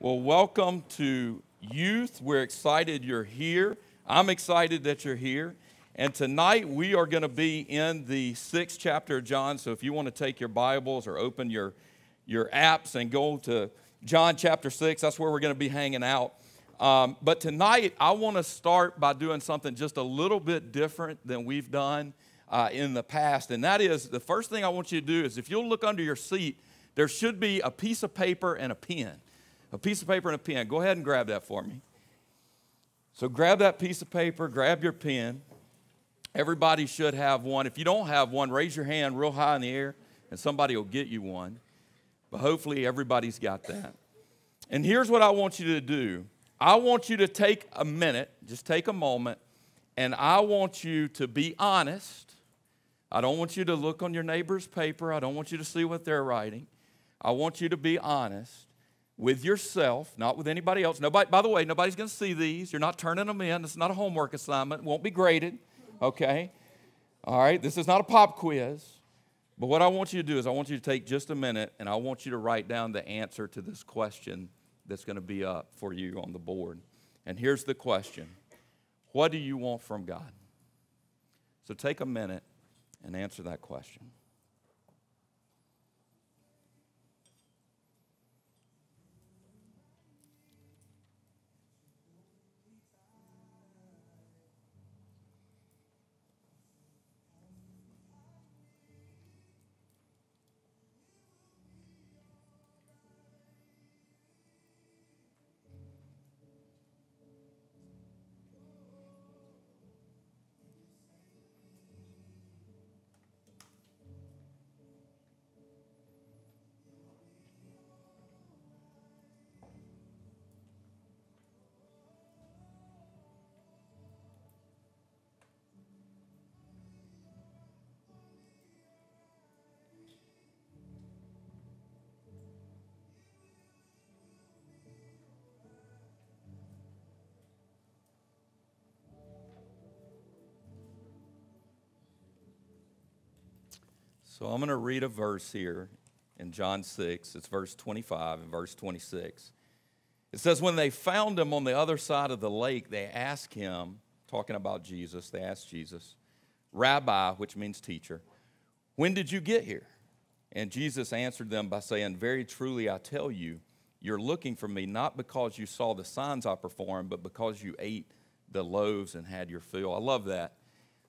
Well, welcome to youth. We're excited you're here. I'm excited that you're here. And tonight we are going to be in the sixth chapter of John. So if you want to take your Bibles or open your, your apps and go to John chapter six, that's where we're going to be hanging out. Um, but tonight I want to start by doing something just a little bit different than we've done uh, in the past. And that is the first thing I want you to do is if you'll look under your seat, there should be a piece of paper and a pen a piece of paper and a pen. Go ahead and grab that for me. So grab that piece of paper, grab your pen. Everybody should have one. If you don't have one, raise your hand real high in the air and somebody will get you one. But hopefully everybody's got that. And here's what I want you to do I want you to take a minute, just take a moment, and I want you to be honest. I don't want you to look on your neighbor's paper, I don't want you to see what they're writing. I want you to be honest with yourself, not with anybody else. Nobody, by the way, nobody's going to see these. You're not turning them in. It's not a homework assignment. It won't be graded. Okay? All right? This is not a pop quiz. But what I want you to do is I want you to take just a minute and I want you to write down the answer to this question that's going to be up for you on the board. And here's the question What do you want from God? So take a minute and answer that question. So I'm going to read a verse here in John 6. It's verse 25 and verse 26. It says, When they found him on the other side of the lake, they asked him, talking about Jesus, they asked Jesus, Rabbi, which means teacher, when did you get here? And Jesus answered them by saying, Very truly I tell you, you're looking for me not because you saw the signs I performed, but because you ate the loaves and had your fill. I love that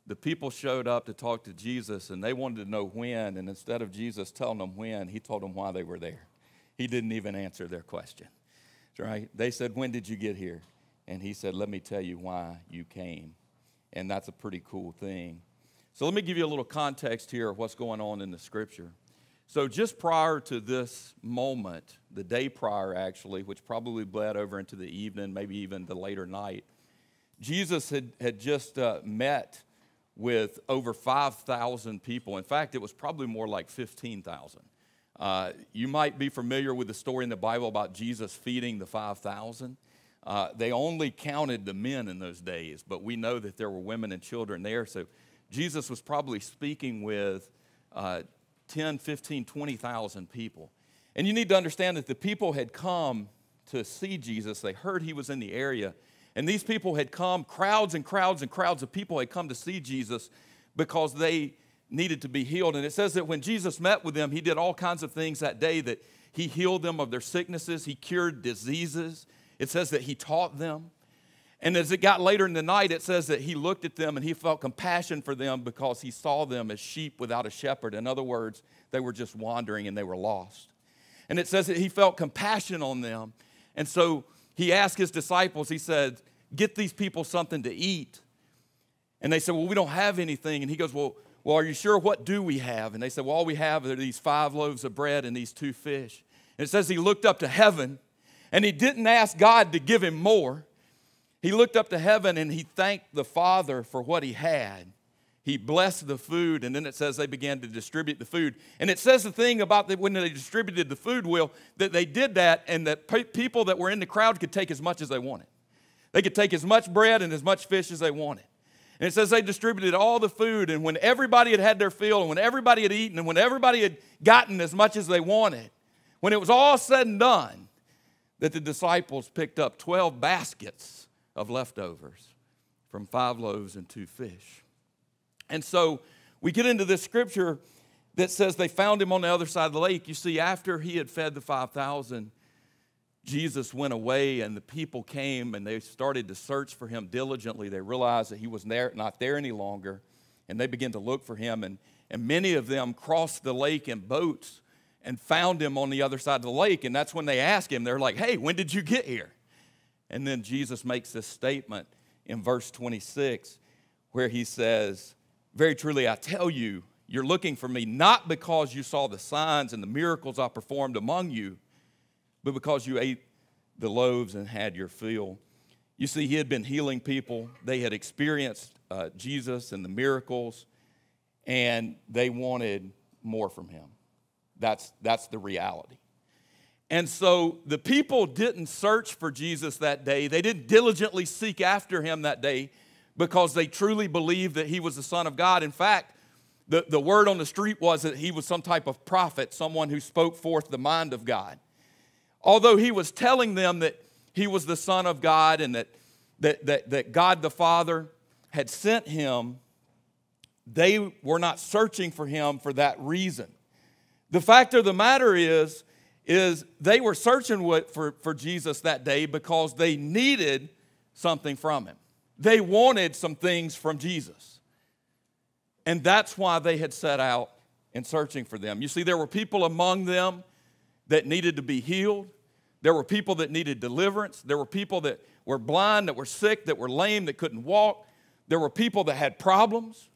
the people showed up to talk to Jesus and they wanted to know when. And instead of Jesus telling them when, he told them why they were there. He didn't even answer their question. Right? They said, When did you get here? And he said, Let me tell you why you came. And that's a pretty cool thing. So let me give you a little context here of what's going on in the scripture. So, just prior to this moment, the day prior actually, which probably bled over into the evening, maybe even the later night, Jesus had, had just uh, met with over 5,000 people. In fact, it was probably more like 15,000. Uh, you might be familiar with the story in the Bible about Jesus feeding the 5,000. Uh, they only counted the men in those days, but we know that there were women and children there. So Jesus was probably speaking with uh, 10, 15, 20,000 people. And you need to understand that the people had come to see Jesus, they heard he was in the area, and these people had come, crowds and crowds and crowds of people had come to see Jesus because they needed to be healed. And it says that when Jesus met with them, he did all kinds of things that day that he healed them of their sicknesses, he cured diseases. It says that he taught them. And as it got later in the night, it says that he looked at them and he felt compassion for them because he saw them as sheep without a shepherd. In other words, they were just wandering and they were lost. And it says that he felt compassion on them. And so he asked his disciples, he said, Get these people something to eat. And they said, Well, we don't have anything. And he goes, Well, well, are you sure what do we have? And they said, Well, all we have are these five loaves of bread and these two fish. And it says he looked up to heaven and he didn't ask God to give him more. He looked up to heaven and he thanked the Father for what he had he blessed the food, and then it says they began to distribute the food. And it says the thing about when they distributed the food, Will, that they did that, and that pe- people that were in the crowd could take as much as they wanted. They could take as much bread and as much fish as they wanted. And it says they distributed all the food, and when everybody had had their fill, and when everybody had eaten, and when everybody had gotten as much as they wanted, when it was all said and done, that the disciples picked up 12 baskets of leftovers from five loaves and two fish. And so we get into this scripture that says they found him on the other side of the lake. You see, after he had fed the 5,000, Jesus went away and the people came and they started to search for him diligently. They realized that he was there, not there any longer and they began to look for him. And, and many of them crossed the lake in boats and found him on the other side of the lake. And that's when they asked him, they're like, hey, when did you get here? And then Jesus makes this statement in verse 26 where he says, Very truly, I tell you, you're looking for me not because you saw the signs and the miracles I performed among you, but because you ate the loaves and had your fill. You see, he had been healing people, they had experienced uh, Jesus and the miracles, and they wanted more from him. That's, that's the reality. And so the people didn't search for Jesus that day. They didn't diligently seek after him that day because they truly believed that he was the Son of God. In fact, the, the word on the street was that he was some type of prophet, someone who spoke forth the mind of God. Although he was telling them that he was the Son of God and that, that, that, that God the Father had sent him, they were not searching for him for that reason. The fact of the matter is, is they were searching for, for Jesus that day because they needed something from him. They wanted some things from Jesus. And that's why they had set out in searching for them. You see, there were people among them that needed to be healed. There were people that needed deliverance. There were people that were blind, that were sick, that were lame, that couldn't walk. There were people that had problems.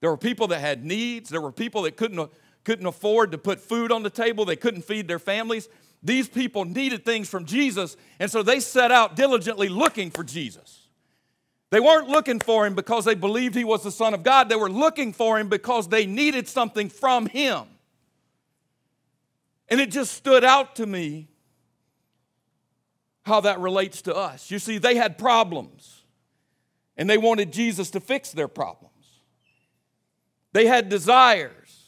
There were people that had needs. There were people that couldn't, couldn't afford to put food on the table. They couldn't feed their families. These people needed things from Jesus, and so they set out diligently looking for Jesus. They weren't looking for him because they believed he was the Son of God. They were looking for him because they needed something from him. And it just stood out to me how that relates to us. You see, they had problems and they wanted Jesus to fix their problems. They had desires,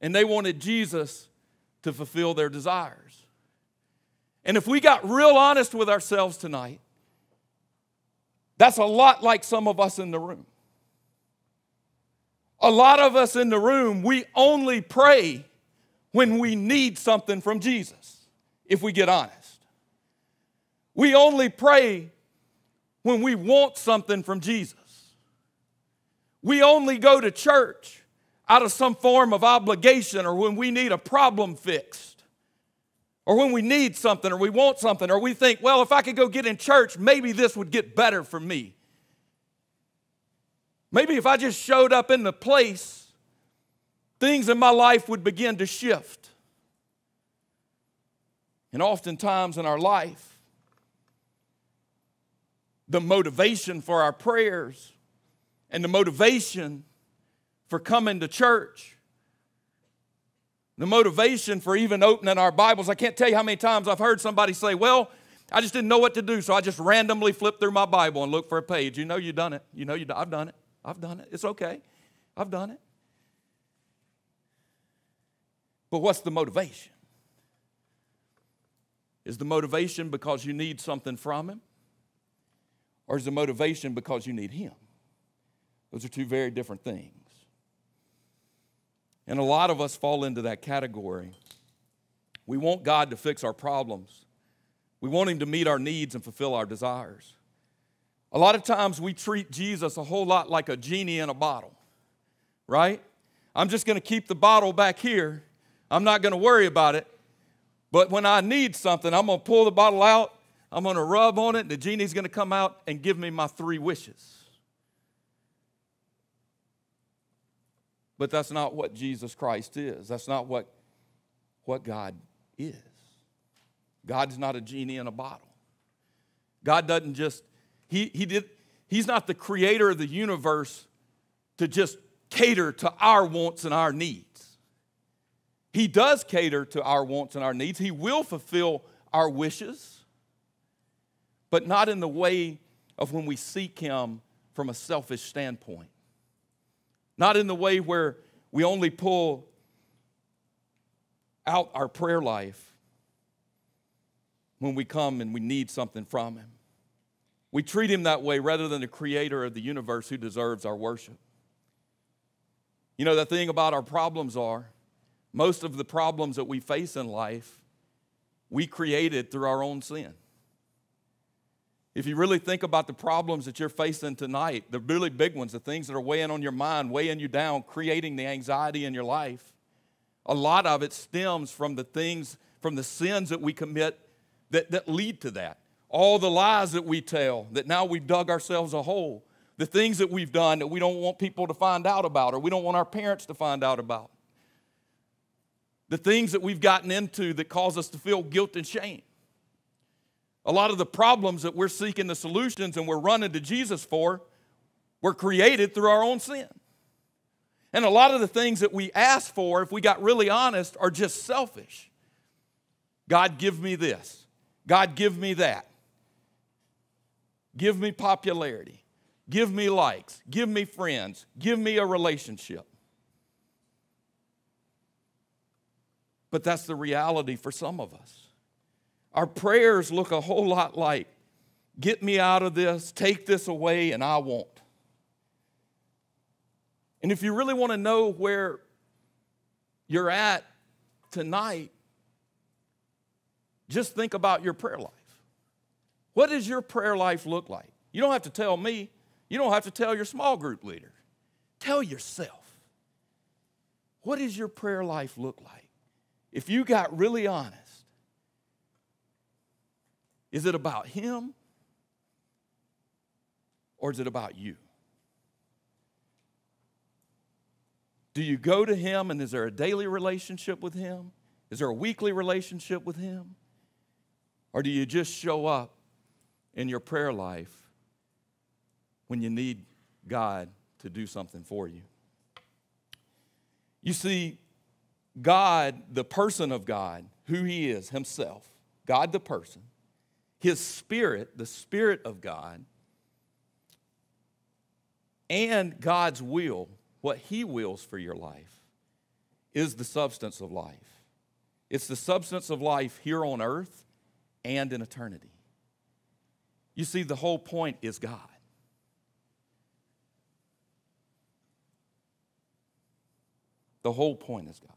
and they wanted Jesus to fulfill their desires. And if we got real honest with ourselves tonight, that's a lot like some of us in the room. A lot of us in the room, we only pray when we need something from Jesus, if we get honest. We only pray when we want something from Jesus. We only go to church out of some form of obligation or when we need a problem fixed or when we need something or we want something or we think, well, if I could go get in church, maybe this would get better for me. Maybe if I just showed up in the place, things in my life would begin to shift. And oftentimes in our life, the motivation for our prayers and the motivation for coming to church. The motivation for even opening our Bibles. I can't tell you how many times I've heard somebody say, Well, I just didn't know what to do, so I just randomly flipped through my Bible and looked for a page. You know you've done it. You know you I've done it. I've done it. It's okay. I've done it. But what's the motivation? Is the motivation because you need something from Him? Or is the motivation because you need Him? Those are two very different things. And a lot of us fall into that category. We want God to fix our problems, we want Him to meet our needs and fulfill our desires. A lot of times we treat Jesus a whole lot like a genie in a bottle, right? I'm just going to keep the bottle back here. I'm not going to worry about it. But when I need something, I'm going to pull the bottle out I'm going to rub on it, and the genie's going to come out and give me my three wishes. But that's not what Jesus Christ is. That's not what, what God is. God's not a genie in a bottle. God doesn't just, he, he did, He's not the creator of the universe to just cater to our wants and our needs. He does cater to our wants and our needs. He will fulfill our wishes but not in the way of when we seek Him from a selfish standpoint. Not in the way where we only pull out our prayer life when we come and we need something from Him. We treat Him that way rather than the creator of the universe who deserves our worship. You know, the thing about our problems are most of the problems that we face in life, we created through our own sin. If you really think about the problems that you're facing tonight, the really big ones, the things that are weighing on your mind, weighing you down, creating the anxiety in your life, a lot of it stems from the things, from the sins that we commit that, that lead to that. All the lies that we tell, that now we've dug ourselves a hole. The things that we've done that we don't want people to find out about or we don't want our parents to find out about. The things that we've gotten into that cause us to feel guilt and shame. A lot of the problems that we're seeking the solutions and we're running to Jesus for were created through our own sin. And a lot of the things that we ask for, if we got really honest, are just selfish. God, give me this. God, give me that. Give me popularity. Give me likes. Give me friends. Give me a relationship. But that's the reality for some of us. Our prayers look a whole lot like get me out of this, take this away, and I won't. And if you really want to know where you're at tonight, just think about your prayer life. What does your prayer life look like? You don't have to tell me, you don't have to tell your small group leader. Tell yourself. What does your prayer life look like? If you got really honest, is it about him or is it about you? Do you go to him and is there a daily relationship with him? Is there a weekly relationship with him? Or do you just show up in your prayer life when you need God to do something for you? You see, God, the person of God, who He is Himself, God the person, His Spirit, the Spirit of God, and God's will, what He wills for your life, is the substance of life. It's the substance of life here on earth and in eternity. You see, the whole point is God. The whole point is God.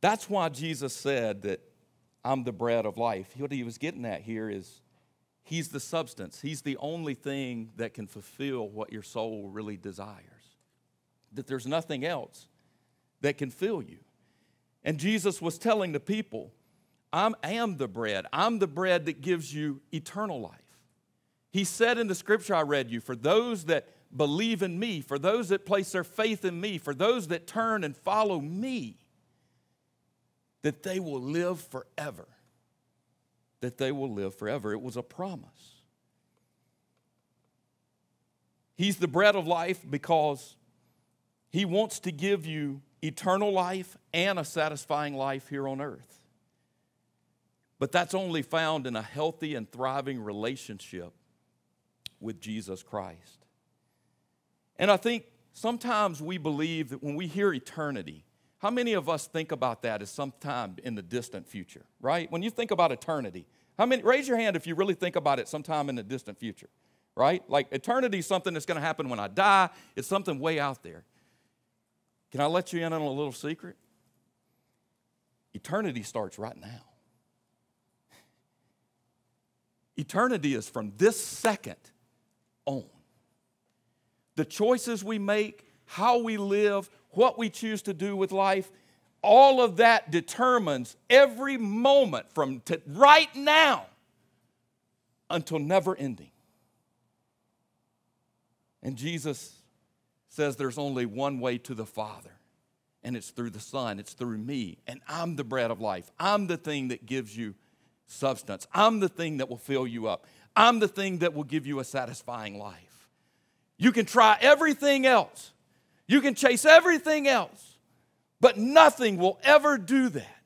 That's why Jesus said that I'm the bread of life. What he was getting at here is He's the substance, He's the only thing that can fulfill what your soul really desires. That there's nothing else that can fill you. And Jesus was telling the people, I am the bread. I'm the bread that gives you eternal life. He said in the scripture I read you, for those that believe in me, for those that place their faith in me, for those that turn and follow me, that they will live forever. That they will live forever. It was a promise. He's the bread of life because he wants to give you eternal life and a satisfying life here on earth. But that's only found in a healthy and thriving relationship with Jesus Christ. And I think sometimes we believe that when we hear eternity, how many of us think about that as sometime in the distant future, right? When you think about eternity, how many raise your hand if you really think about it sometime in the distant future, right? Like eternity is something that's going to happen when I die, it's something way out there. Can I let you in on a little secret? Eternity starts right now. Eternity is from this second on. The choices we make, how we live, what we choose to do with life, all of that determines every moment from t- right now until never ending. And Jesus says there's only one way to the Father, and it's through the Son, it's through me, and I'm the bread of life. I'm the thing that gives you substance. I'm the thing that will fill you up. I'm the thing that will give you a satisfying life. You can try everything else, you can chase everything else, but nothing will ever do that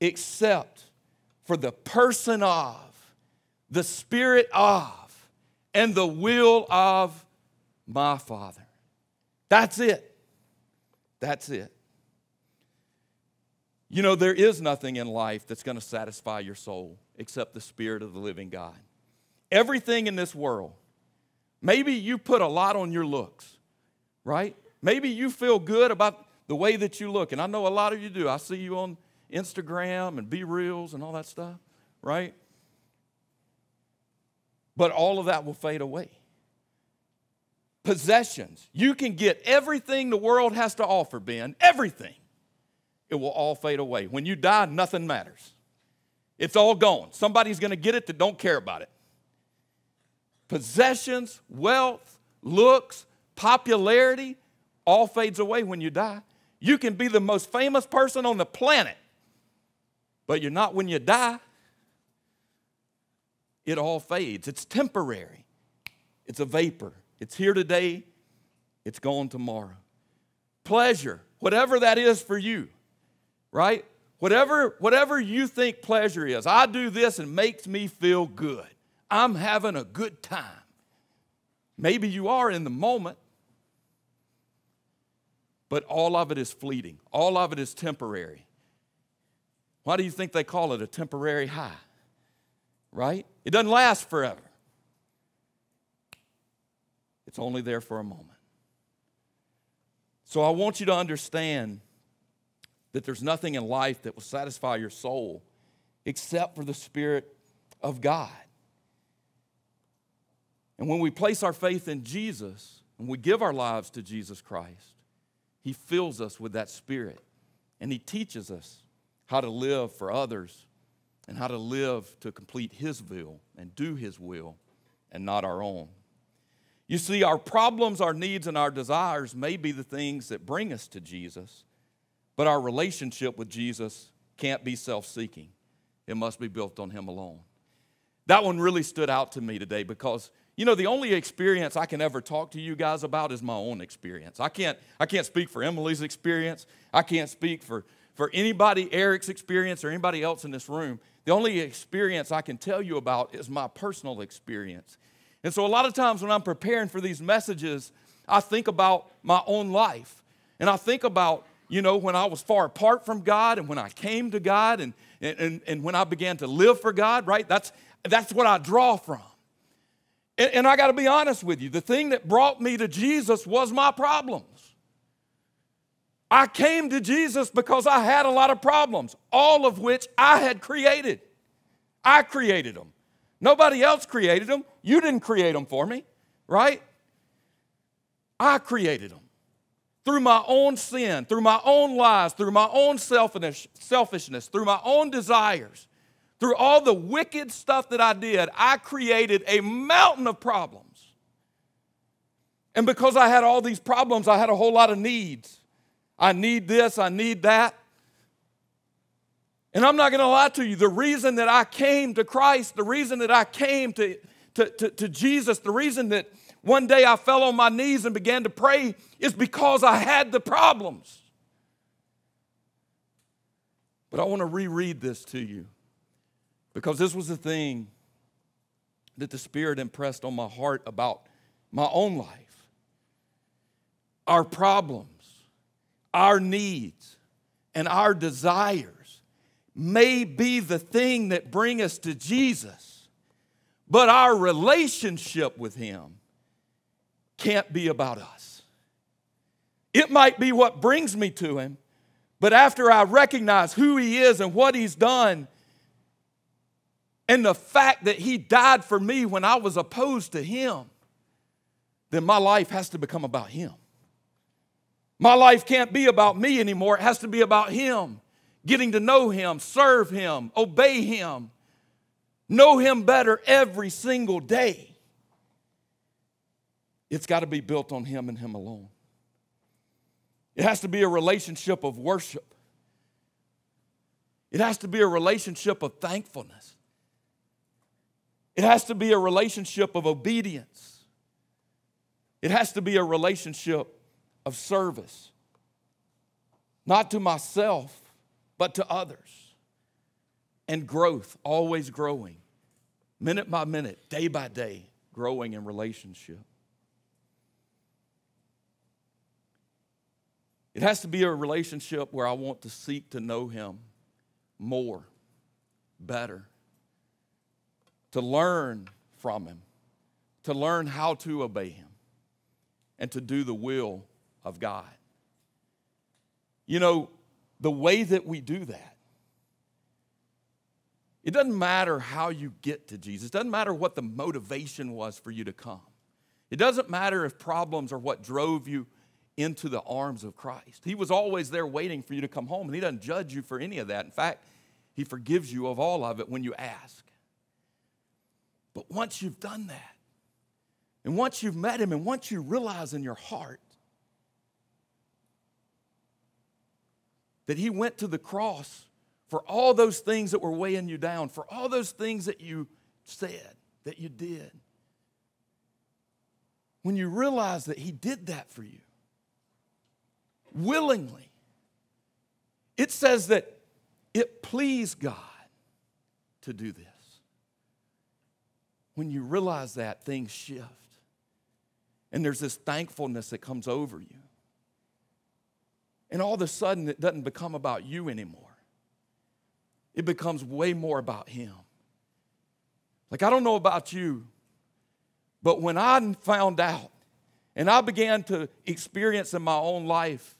except for the person of, the spirit of, and the will of my Father. That's it. That's it. You know, there is nothing in life that's going to satisfy your soul except the Spirit of the living God. Everything in this world, maybe you put a lot on your looks, right? Maybe you feel good about the way that you look, and I know a lot of you do. I see you on Instagram and B Reels and all that stuff, right? But all of that will fade away. Possessions. You can get everything the world has to offer, Ben, everything it will all fade away. When you die, nothing matters. It's all gone. Somebody's going to get it that don't care about it. Possessions, wealth, looks, popularity all fades away when you die. You can be the most famous person on the planet, but you're not when you die. It all fades. It's temporary. It's a vapor. It's here today, it's gone tomorrow. Pleasure, whatever that is for you right? Whatever, whatever you think pleasure is, I do this and makes me feel good. I'm having a good time. Maybe you are in the moment, but all of it is fleeting. All of it is temporary. Why do you think they call it a temporary high? Right? It doesn't last forever. It's only there for a moment. So I want you to understand that there's nothing in life that will satisfy your soul except for the Spirit of God. And when we place our faith in Jesus and we give our lives to Jesus Christ, He fills us with that Spirit and He teaches us how to live for others and how to live to complete His will and do His will and not our own. You see, our problems, our needs, and our desires may be the things that bring us to Jesus. But our relationship with Jesus can't be self seeking, it must be built on Him alone. That one really stood out to me today because, you know, the only experience I can ever talk to you guys about is my own experience. I can't, I can't speak for Emily's experience, I can't speak for, for anybody, Eric's experience, or anybody else in this room. The only experience I can tell you about is my personal experience. And so, a lot of times when I'm preparing for these messages, I think about my own life. And I think about you know, when I was far apart from God and when I came to God and, and, and when I began to live for God, right? That's, that's what I draw from. And, and I got to be honest with you the thing that brought me to Jesus was my problems. I came to Jesus because I had a lot of problems, all of which I had created. I created them. Nobody else created them. You didn't create them for me, right? I created them through my own sin, through my own lies, through my own selfishness, through my own desires, through all the wicked stuff that I did, I created a mountain of problems. And because I had all these problems, I had a whole lot of needs. I need this, I need that. And I'm not going to lie to you, the reason that I came to Christ, the reason that I came to, to, to, to Jesus, the reason that one day I fell on my knees and began to pray is because I had the problems. But I want to reread this to you because this was the thing that the Spirit impressed on my heart about my own life. Our problems, our needs, and our desires may be the thing that bring us to Jesus, but our relationship with Him can't be about us. It might be what brings me to Him, but after I recognize who He is and what He's done, and the fact that He died for me when I was opposed to Him, then my life has to become about Him. My life can't be about me anymore. It has to be about Him. Getting to know Him, serve Him, obey Him, know Him better every single day. It's got to be built on Him and Him alone. It has to be a relationship of worship. It has to be a relationship of thankfulness. It has to be a relationship of obedience. It has to be a relationship of service, not to myself, but to others. And growth, always growing, minute by minute, day by day, growing in relationship. It has to be a relationship where I want to seek to know Him more, better, to learn from Him, to learn how to obey Him, and to do the will of God. You know, the way that we do that, it doesn't matter how you get to Jesus. It doesn't matter what the motivation was for you to come. It doesn't matter if problems are what drove you into the arms of Christ. He was always there waiting for you to come home, and He doesn't judge you for any of that. In fact, He forgives you of all of it when you ask. But once you've done that, and once you've met Him, and once you realize in your heart that He went to the cross for all those things that were weighing you down, for all those things that you said, that you did, when you realize that He did that for you willingly, it says that it pleased God to do this. When you realize that, things shift. And there's this thankfulness that comes over you. And all of a sudden, it doesn't become about you anymore. It becomes way more about Him. Like, I don't know about you, but when I found out and I began to experience in my own life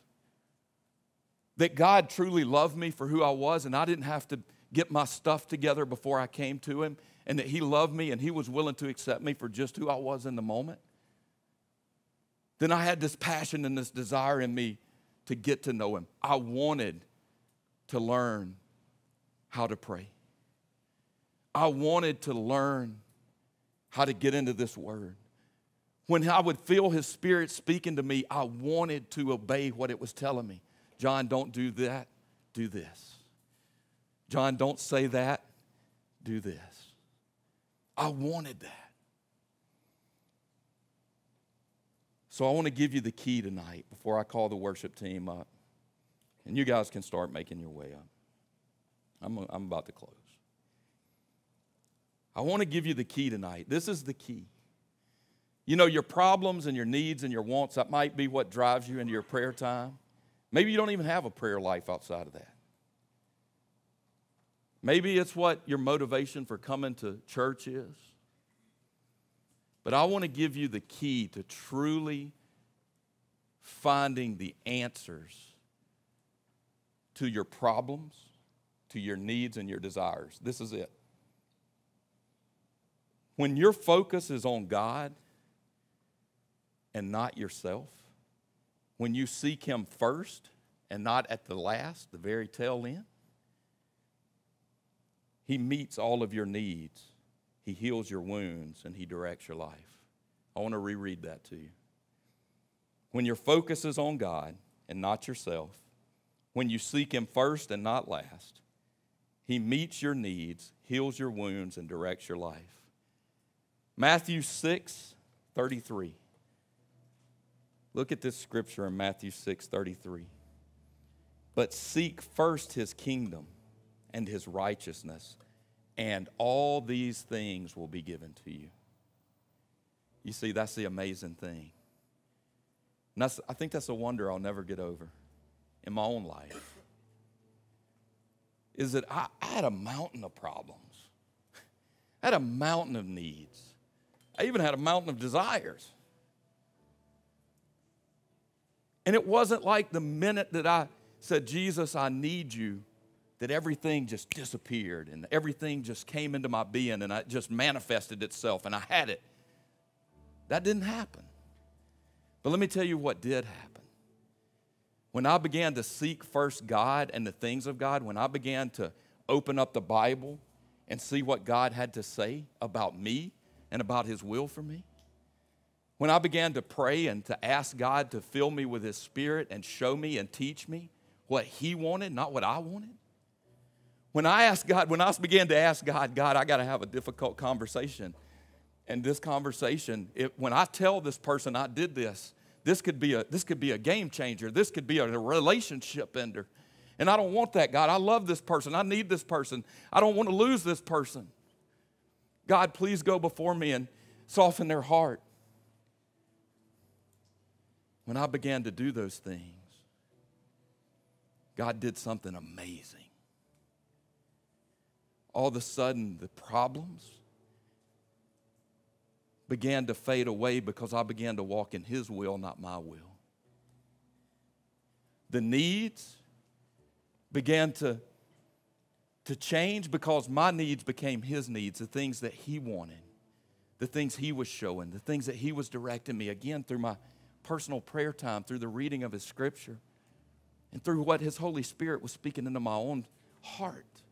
that God truly loved me for who I was and I didn't have to get my stuff together before I came to Him, and that He loved me and He was willing to accept me for just who I was in the moment, then I had this passion and this desire in me to get to know Him. I wanted to learn how to pray. I wanted to learn how to get into this word. When I would feel his spirit speaking to me, I wanted to obey what it was telling me. John, don't do that, do this. John, don't say that, do this. I wanted that. So I want to give you the key tonight before I call the worship team up. And you guys can start making your way up. I'm, I'm about to close. I want to give you the key tonight. This is the key. You know, your problems and your needs and your wants, that might be what drives you into your prayer time. Maybe you don't even have a prayer life outside of that. Maybe it's what your motivation for coming to church is. But I want to give you the key to truly finding the answers to your problems, to your needs, and your desires. This is it. When your focus is on God and not yourself, when you seek Him first and not at the last, the very tail end, He meets all of your needs. He heals your wounds and He directs your life. I want to reread that to you. When your focus is on God and not yourself, when you seek Him first and not last, He meets your needs, heals your wounds, and directs your life. Matthew 6 33. Look at this scripture in Matthew 6 33. But seek first his kingdom and his righteousness, and all these things will be given to you. You see, that's the amazing thing. And that's, I think that's a wonder I'll never get over in my own life. Is that I, I had a mountain of problems, I had a mountain of needs, I even had a mountain of desires. And it wasn't like the minute that I said, Jesus, I need you, that everything just disappeared and everything just came into my being and it just manifested itself and I had it. That didn't happen. But let me tell you what did happen. When I began to seek first God and the things of God, when I began to open up the Bible and see what God had to say about me and about His will for me, when I began to pray and to ask God to fill me with His Spirit and show me and teach me what He wanted, not what I wanted. When I asked God, when I began to ask God, God, I got to have a difficult conversation. And this conversation, it, when I tell this person I did this, this could be a this could be a game changer. This could be a relationship ender. And I don't want that, God. I love this person. I need this person. I don't want to lose this person. God, please go before me and soften their heart when I began to do those things, God did something amazing. All of a sudden, the problems began to fade away because I began to walk in His will, not my will. The needs began to, to change because my needs became His needs, the things that He wanted, the things He was showing, the things that He was directing me, again, through my personal prayer time, through the reading of His Scripture, and through what His Holy Spirit was speaking into my own heart.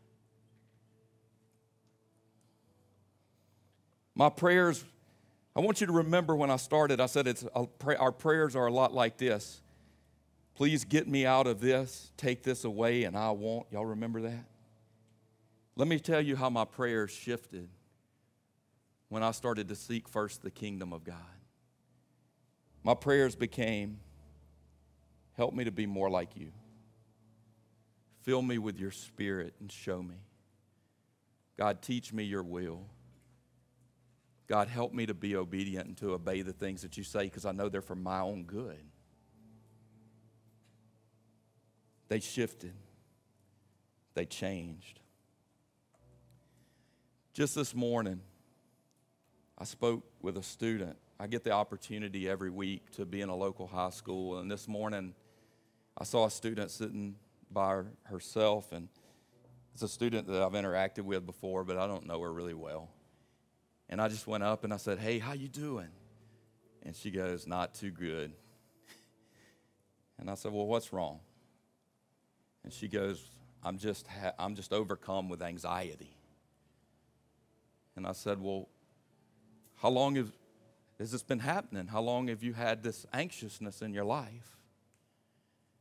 My prayers, I want you to remember when I started, I said it's uh, our prayers are a lot like this. Please get me out of this, take this away, and I won't. Y'all remember that? Let me tell you how my prayers shifted when I started to seek first the kingdom of God. My prayers became help me to be more like you. Fill me with your spirit and show me. God, teach me your will. God, help me to be obedient and to obey the things that you say because I know they're for my own good. They shifted, they changed. Just this morning, I spoke with a student. I get the opportunity every week to be in a local high school, and this morning I saw a student sitting by herself, and it's a student that I've interacted with before, but I don't know her really well. And I just went up and I said, "Hey, how you doing?" And she goes, "Not too good." And I said, "Well, what's wrong?" And she goes, "I'm just ha- I'm just overcome with anxiety." And I said, "Well, how long have, has this been happening? How long have you had this anxiousness in your life?"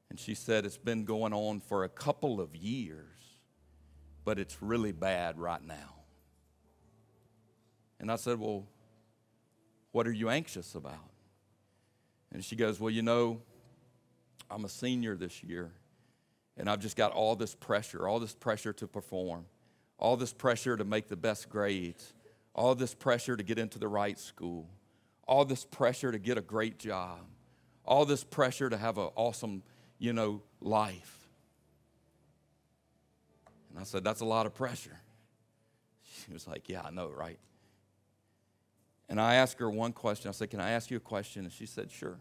And she said, It's been going on for a couple of years, but it's really bad right now. And I said, Well, what are you anxious about? And she goes, Well, you know, I'm a senior this year, and I've just got all this pressure, all this pressure to perform, all this pressure to make the best grades, all this pressure to get into the right school, all this pressure to get a great job, all this pressure to have an awesome, you know, life. And I said, That's a lot of pressure. She was like, Yeah, I know, right? And I asked her one question. I said, Can I ask you a question? And she said, Sure.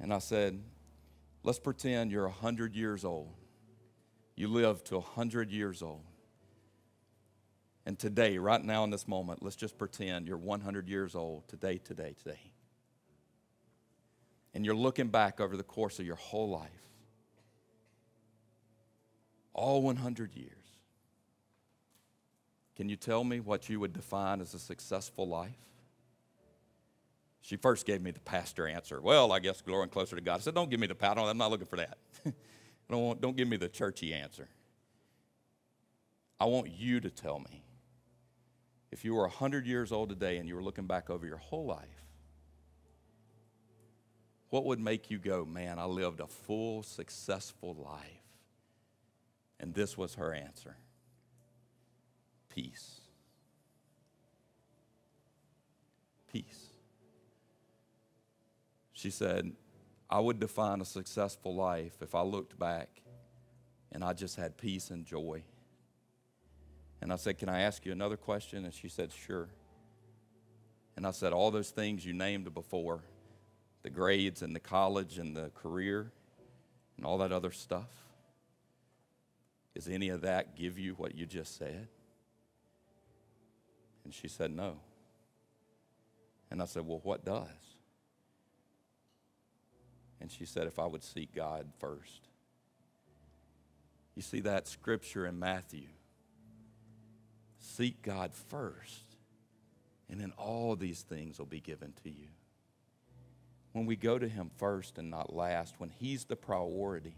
And I said, Let's pretend you're 100 years old. You live to 100 years old. And today, right now in this moment, let's just pretend you're 100 years old today, today, today. And you're looking back over the course of your whole life, all 100 years. Can you tell me what you would define as a successful life? She first gave me the pastor answer. Well, I guess growing closer to God. I said, Don't give me the pat I'm not looking for that. don't, want, don't give me the churchy answer. I want you to tell me if you were 100 years old today and you were looking back over your whole life, what would make you go, man, I lived a full, successful life? And this was her answer peace. Peace. She said, I would define a successful life if I looked back and I just had peace and joy. And I said, Can I ask you another question? And she said, Sure. And I said, All those things you named before the grades and the college and the career and all that other stuff does any of that give you what you just said? And she said, No. And I said, Well, what does? And she said, If I would seek God first. You see that scripture in Matthew. Seek God first, and then all these things will be given to you. When we go to Him first and not last, when He's the priority,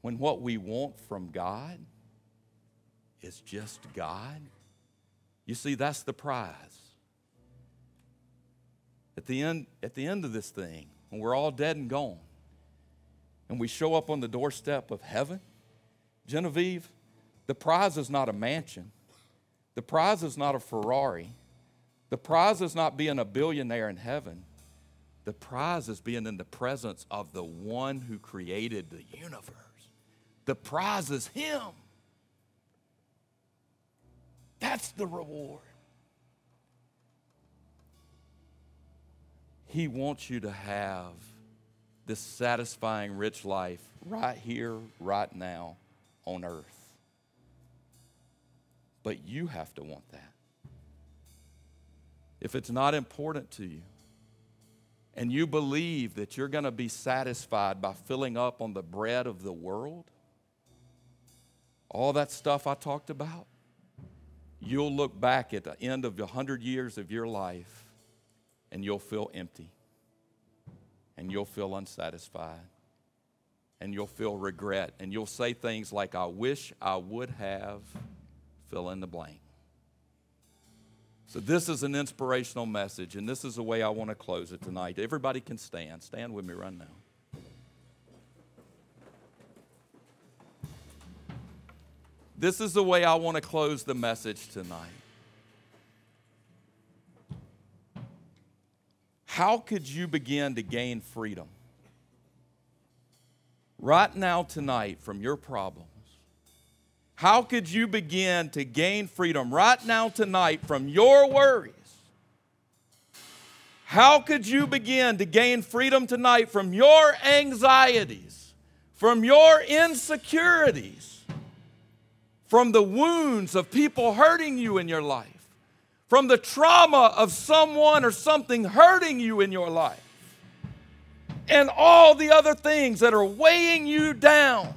when what we want from God is just God you see, that's the prize. At the end, at the end of this thing, when we're all dead and gone, and we show up on the doorstep of heaven, Genevieve, the prize is not a mansion. The prize is not a Ferrari. The prize is not being a billionaire in heaven. The prize is being in the presence of the one who created the universe. The prize is Him. That's the reward. He wants you to have this satisfying, rich life right here, right now on earth. But you have to want that. If it's not important to you, and you believe that you're going to be satisfied by filling up on the bread of the world, all that stuff I talked about, you'll look back at the end of a hundred years of your life and you'll feel empty and you'll feel unsatisfied and you'll feel regret and you'll say things like, I wish I would have, fill in the blank. So, this is an inspirational message, and this is the way I want to close it tonight. Everybody can stand. Stand with me right now. This is the way I want to close the message tonight. How could you begin to gain freedom? Right now, tonight, from your problems. How could you begin to gain freedom right now, tonight, from your worries? How could you begin to gain freedom tonight from your anxieties, from your insecurities, from the wounds of people hurting you in your life, from the trauma of someone or something hurting you in your life, and all the other things that are weighing you down?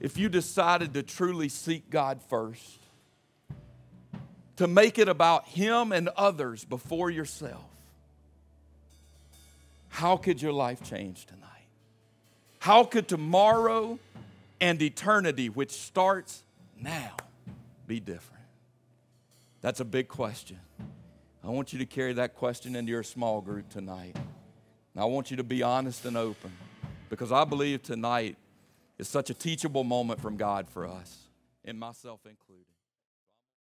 if you decided to truly seek God first, to make it about Him and others before yourself, how could your life change tonight? How could tomorrow and eternity, which starts now, be different? That's a big question. I want you to carry that question into your small group tonight. And I want you to be honest and open because I believe tonight is such a teachable moment from God for us, and myself included.